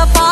up